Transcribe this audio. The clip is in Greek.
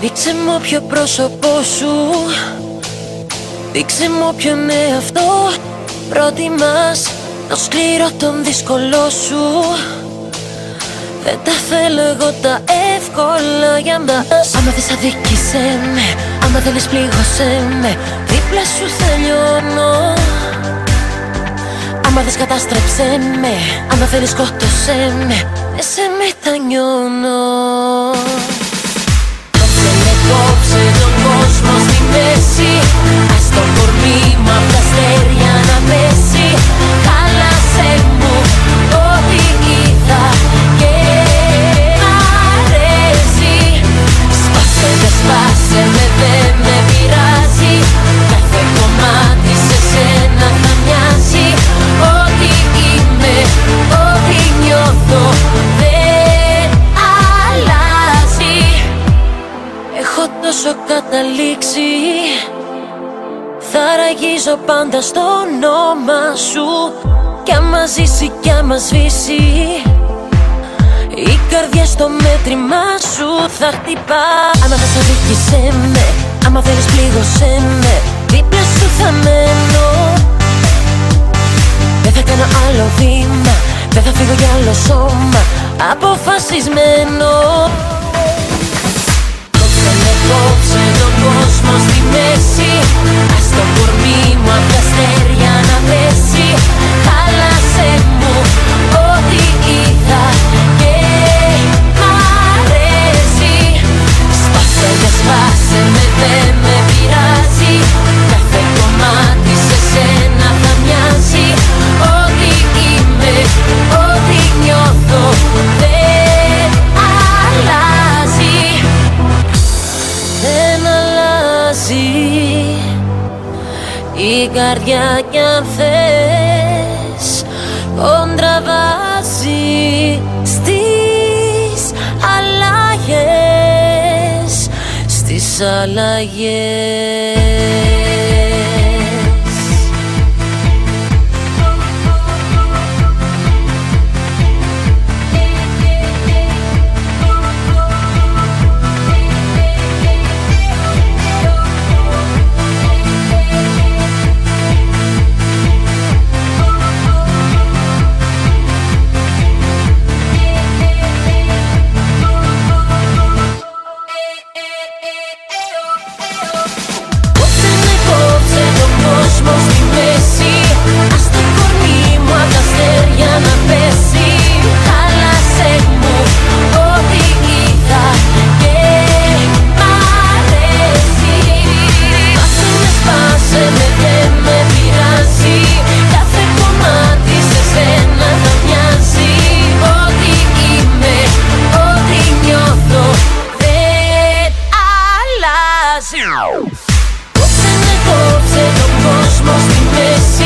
Δείξε μου ποιο πρόσωπό σου. Δείξε μου ποιο είναι αυτό. Προτιμάς το σκληρό τον δύσκολό σου. Δεν τα θέλω εγώ τα εύκολα για μας. Άμα θες αδίκησέ με Άμα θέλεις πλήγωσέ με Δίπλα σου θα λιώνω Άμα θες κατάστρεψέ με Άμα θέλεις σκότωσέ με Εσέ μετανιώνω καταλήξει. Θα ραγίζω πάντα στο όνομα σου. Κι άμα ζήσει κι άμα σβήσει. Η καρδιά στο μέτρημά σου θα χτυπά. Άμα θες αδίκησέ με. Άμα θέλεις πλήγωσέ με. Δίπλα σου θα μένω. Δεν θα κάνω άλλο βήμα. Δεν θα φύγω για άλλο σώμα. Αποφασισμένο Κόψε τον κόσμο στη μέση Η καρδιά κι αν θες Κοντραβάζει στις αλλαγές Στις αλλαγές Όψε με, κόψε το κόσμο στη μέση